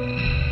Música